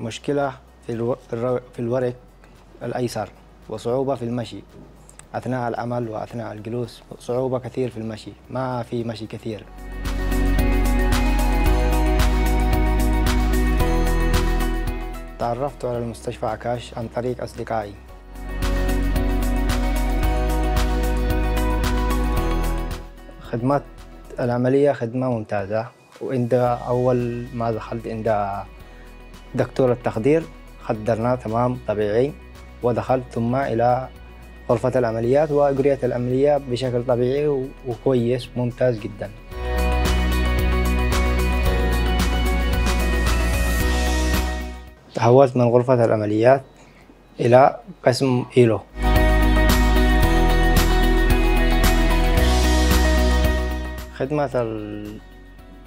مشكلة في, ألو... في الورك الأيسر وصعوبة في المشي أثناء العمل وأثناء الجلوس صعوبة كثير في المشي ما في مشي كثير. تعرفت على المستشفى عكاش عن طريق أصدقائي. خدمات العملية خدمة ممتازة وعند أول ما دخلت عند دكتور التخدير خدرنا تمام طبيعي ودخلت ثم إلى غرفة العمليات وأجريت العملية بشكل طبيعي وكويس ممتاز جدا. تحولت من غرفة العمليات إلى قسم إيلو. خدمة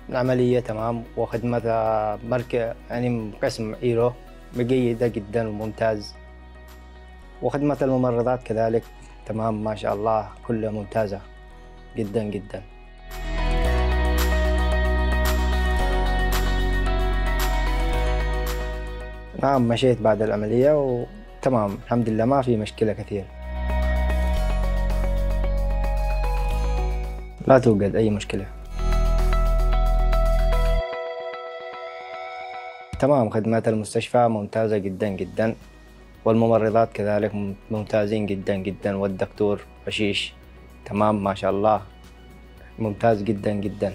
ال- العملية تمام؟ وخدمة مركز يعني قسم إيلو جيدة جدا وممتاز. وخدمة الممرضات كذلك تمام؟ ما شاء الله كلها ممتازة. جدا جدا. نعم مشيت بعد العملية وتمام الحمد لله ما في مشكلة كثير. لا توجد أي مشكلة. تمام خدمات المستشفى ممتازة جدا جدا والممرضات كذلك مم- ممتازين جدا جدا والدكتور بشيش تمام ما شاء الله ممتاز جدا جدا.